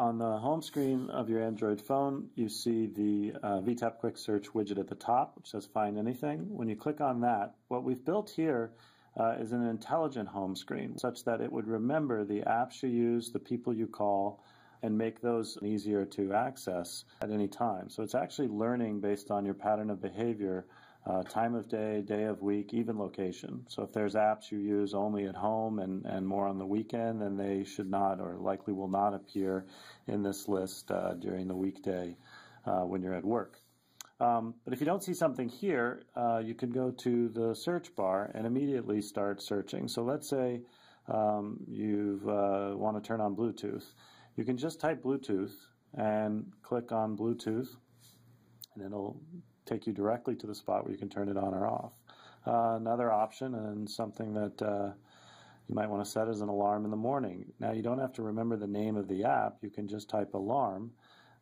on the home screen of your Android phone, you see the uh, VTAP Quick Search widget at the top, which says Find Anything. When you click on that, what we've built here uh, is an intelligent home screen, such that it would remember the apps you use, the people you call, and make those easier to access at any time. So it's actually learning based on your pattern of behavior uh, time of day, day of week, even location. So if there's apps you use only at home and, and more on the weekend, then they should not or likely will not appear in this list uh, during the weekday uh, when you're at work. Um, but if you don't see something here, uh, you can go to the search bar and immediately start searching. So let's say um, you uh, want to turn on Bluetooth. You can just type Bluetooth and click on Bluetooth and it'll take you directly to the spot where you can turn it on or off. Uh, another option and something that uh, you might want to set as an alarm in the morning. Now you don't have to remember the name of the app, you can just type alarm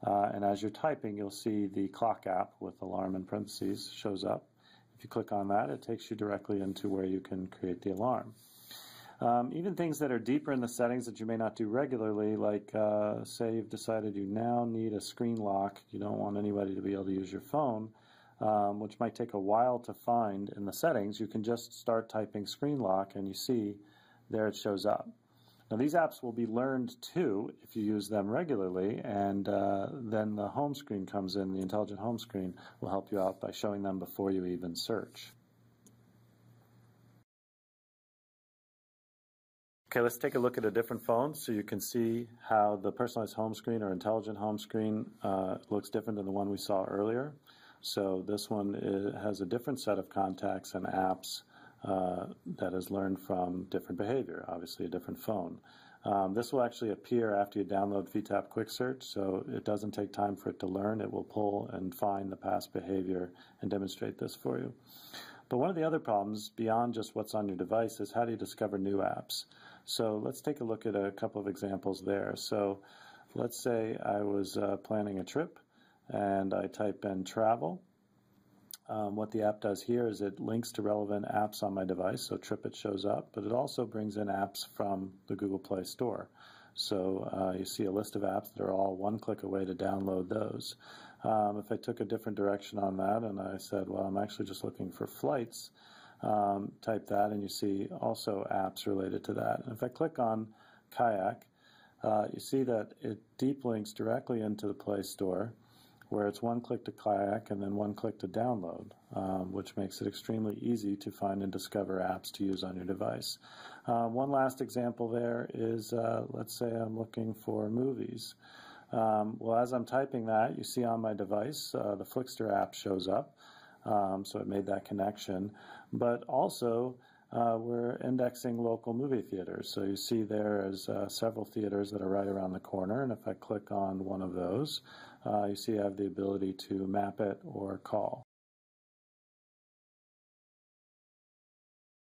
uh, and as you're typing you'll see the clock app with alarm in parentheses shows up. If you click on that it takes you directly into where you can create the alarm. Um, even things that are deeper in the settings that you may not do regularly, like uh, say you've decided you now need a screen lock, you don't want anybody to be able to use your phone, um, which might take a while to find in the settings, you can just start typing screen lock and you see there it shows up. Now these apps will be learned too if you use them regularly and uh, then the home screen comes in, the intelligent home screen will help you out by showing them before you even search. Okay, let's take a look at a different phone so you can see how the personalized home screen or intelligent home screen uh, looks different than the one we saw earlier. So this one is, has a different set of contacts and apps uh, that is learned from different behavior, obviously a different phone. Um, this will actually appear after you download VTAP Quick Search, so it doesn't take time for it to learn. It will pull and find the past behavior and demonstrate this for you. But one of the other problems, beyond just what's on your device, is how do you discover new apps? So let's take a look at a couple of examples there. So let's say I was uh, planning a trip and I type in travel. Um, what the app does here is it links to relevant apps on my device, so TripIt shows up, but it also brings in apps from the Google Play Store. So uh, you see a list of apps that are all one click away to download those. Um, if I took a different direction on that and I said, well, I'm actually just looking for flights, um, type that and you see also apps related to that. And if I click on Kayak, uh, you see that it deep links directly into the Play Store where it's one click to kayak and then one click to download, um, which makes it extremely easy to find and discover apps to use on your device. Uh, one last example there is, uh, let's say I'm looking for movies. Um, well, as I'm typing that, you see on my device, uh, the Flixster app shows up, um, so it made that connection. But also, uh, we're indexing local movie theaters. So you see there is uh, several theaters that are right around the corner, and if I click on one of those, uh, you see I have the ability to map it or call.